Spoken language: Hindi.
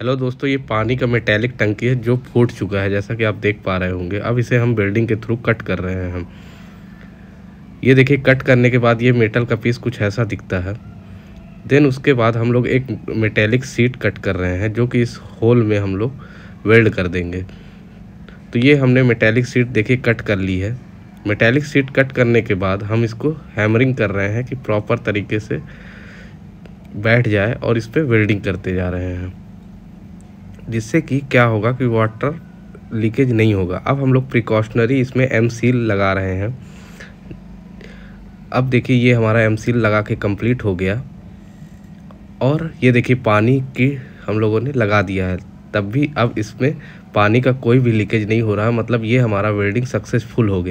हेलो दोस्तों, ये पानी का मेटेलिक टंकी है जो फूट चुका है, जैसा कि आप देख पा रहे होंगे। अब इसे हम वेल्डिंग के थ्रू कट कर रहे हैं। हम ये देखिए कट करने के बाद ये मेटल का पीस कुछ ऐसा दिखता है। देन उसके बाद हम लोग एक मेटेलिक सीट कट कर रहे हैं, जो कि इस होल में हम लोग वेल्ड कर देंगे। तो ये हमने मेटेलिक सीट देखिए कट कर ली है। मेटेलिक सीट कट करने के बाद हम इसको हैमरिंग कर रहे हैं कि प्रॉपर तरीके से बैठ जाए और इस पर वेल्डिंग करते जा रहे हैं। जिससे कि क्या होगा कि वाटर लीकेज नहीं होगा। अब हम लोग प्रिकॉशनरी इसमें एम सील लगा रहे हैं। अब देखिए, ये हमारा एम सील लगा के कंप्लीट हो गया। और ये देखिए, पानी की हम लोगों ने लगा दिया है। तब भी अब इसमें पानी का कोई भी लीकेज नहीं हो रहा। है मतलब ये हमारा वेल्डिंग सक्सेसफुल हो गया।